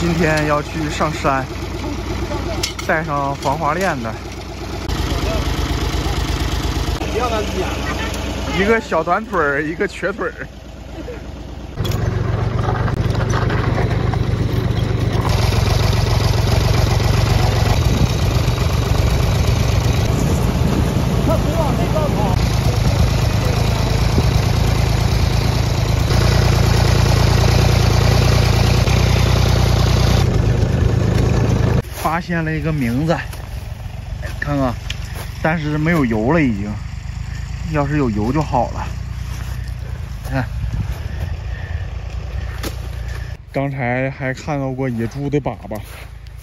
今天要去上山，带上防滑链的。一个小短腿儿，一个瘸腿儿。发现了一个名字，看看，但是没有油了已经。要是有油就好了。看，刚才还看到过野猪的粑粑，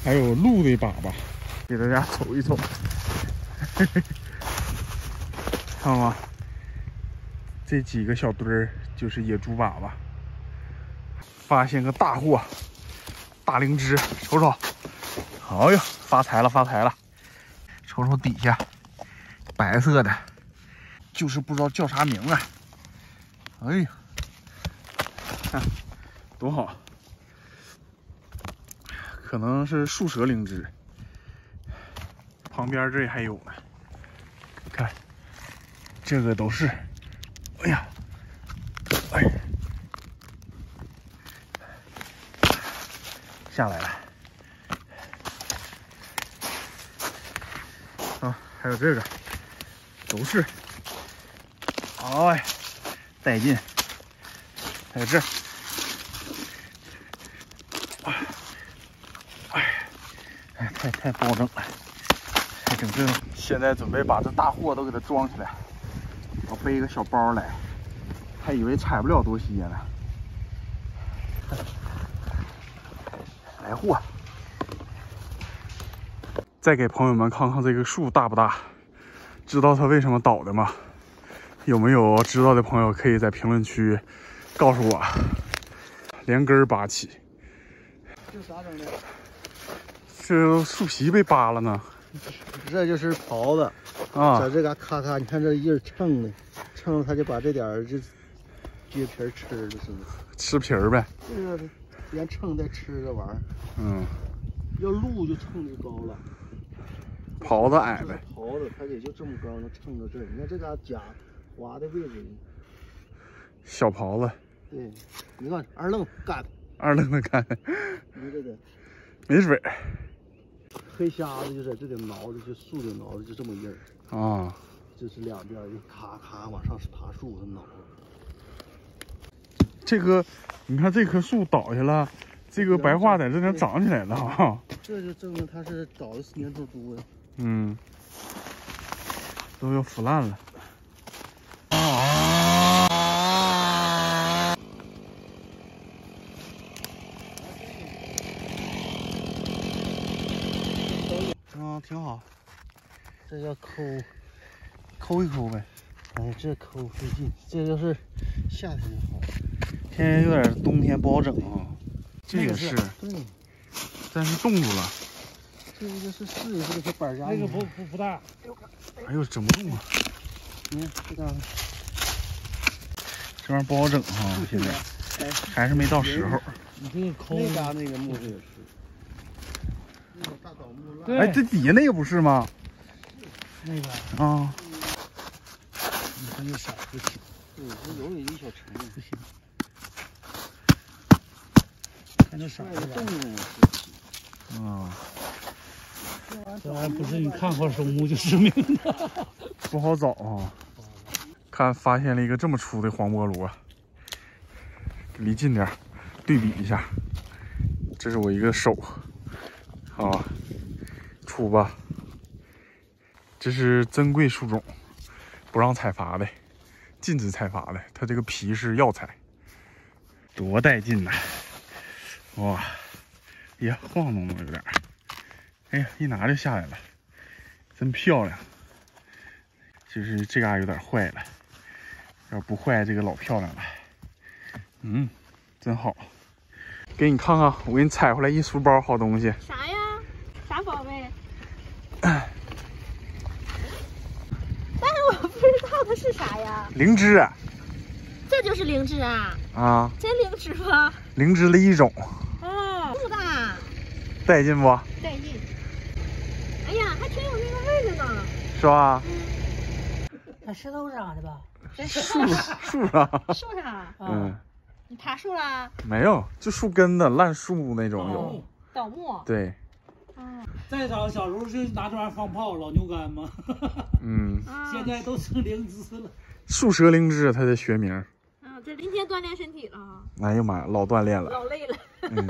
还有鹿的粑粑，给大家瞅一瞅。看吗？这几个小堆儿就是野猪粑粑。发现个大货，大灵芝，瞅瞅。哎呦，发财了，发财了！瞅瞅底下，白色的。就是不知道叫啥名字。哎呀，看 多好，可能是树蛇灵芝。旁边这还有呢，看这个都是。哎呀，哎，下来了。啊，还有这个，都是。哎，带劲！还有这，哎，哎，太太不好整了，还整这个。现在准备把这大货都给它装起来，我背一个小包来，还以为采不了多些呢。来货！再给朋友们看看这个树大不大？知道它为什么倒的吗？有没有知道的朋友可以在评论区告诉我？连根拔起，这啥整的？这树皮被扒了呢。这就是刨子啊，在这嘎咔咔，你看这印儿蹭的，蹭它就把这点儿就撅皮吃了，是吗？吃皮儿呗。这个连蹭带吃这玩意儿。嗯。要录就蹭的高了。刨子矮呗。刨子它也就这么高，能撑到这儿。你看这嘎夹。挖的位置，小刨子。对，你看二愣干的，二愣子干的。你这个没水。黑瞎子就在这里挠的，就树的挠的，就这么印儿。啊。这是两边就咔咔往上爬树，挠。这棵，你看这棵树倒下了，这个白桦在这能长起来了哈。这就证明它是倒的时间多多呀。嗯。都要腐烂了。挺好，这叫抠，抠一抠呗。哎，这抠费劲，这就是夏天就好，现在有点冬天不好整啊。这也是，对，但是冻住了。这个是试一试，这板夹。那个不不不大。哎呦，整不动啊！你看这个，这玩意不好整哈，现在还是没到时候。你这个抠。那嘎那个木头也是。哎，这底下那个不是吗？那个啊。你看这色不行，嗯，这有点一小沉，不行。看这色儿动啊。这玩意不是你看好生物就致命的，不好找啊。看，发现了一个这么粗的黄菠萝，离近点，对比一下。这是我一个手。啊，粗吧？这是珍贵树种，不让采伐的，禁止采伐的。它这个皮是药材，多带劲呐！哇，呀，晃动动有点。哎呀，一拿就下来了，真漂亮。就是这嘎有点坏了，要不坏，这个老漂亮了。嗯，真好。给你看看，我给你采回来一书包好东西。啥呀？啥宝贝？但是我不知道它是啥呀。灵芝。这就是灵芝啊？啊。真灵芝吗？灵芝的一种。哦，这么大。带劲不？带劲。哎呀，还挺有那个味儿的呢。是吧？在石头上的吧？在树树上。树上。嗯。你爬树了？没有，就树根的烂树那种有。倒木。对。嗯。再早小时候就拿这玩意放炮，老牛肝嘛。嗯。现在都成灵芝了。树蛇灵芝，它的学名。啊，这今天锻炼身体了。哎呀妈呀，老锻炼了。老累了。嗯。